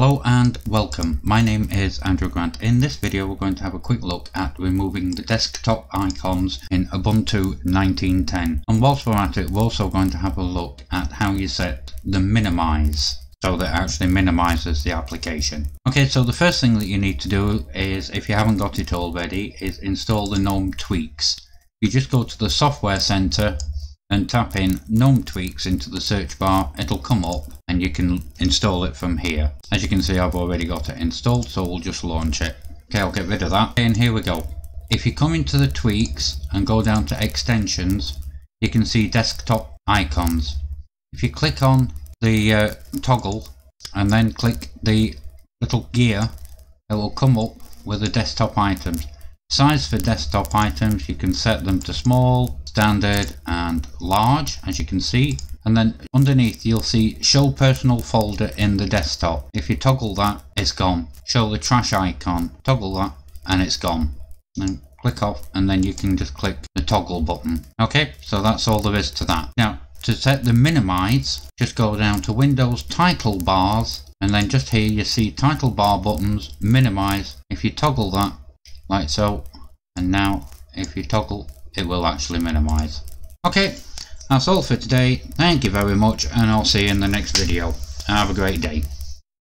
Hello and welcome. My name is Andrew Grant. In this video we're going to have a quick look at removing the desktop icons in Ubuntu 1910. And whilst we're at it we're also going to have a look at how you set the minimize so that actually minimizes the application. Okay so the first thing that you need to do is if you haven't got it already is install the GNOME tweaks. You just go to the software center and tap in GNOME tweaks into the search bar it'll come up and you can install it from here. As you can see I've already got it installed so we'll just launch it. Okay I'll get rid of that. And here we go. If you come into the tweaks and go down to extensions you can see desktop icons. If you click on the uh, toggle and then click the little gear it will come up with the desktop items. Size for desktop items you can set them to small standard and large as you can see and then underneath you'll see show personal folder in the desktop. If you toggle that it's gone. Show the trash icon toggle that and it's gone. Then click off and then you can just click the toggle button. Okay so that's all there is to that. Now to set the minimize just go down to windows title bars and then just here you see title bar buttons minimize. If you toggle that like so and now if you toggle it will actually minimize. Okay that's all for today. Thank you very much and I'll see you in the next video. Have a great day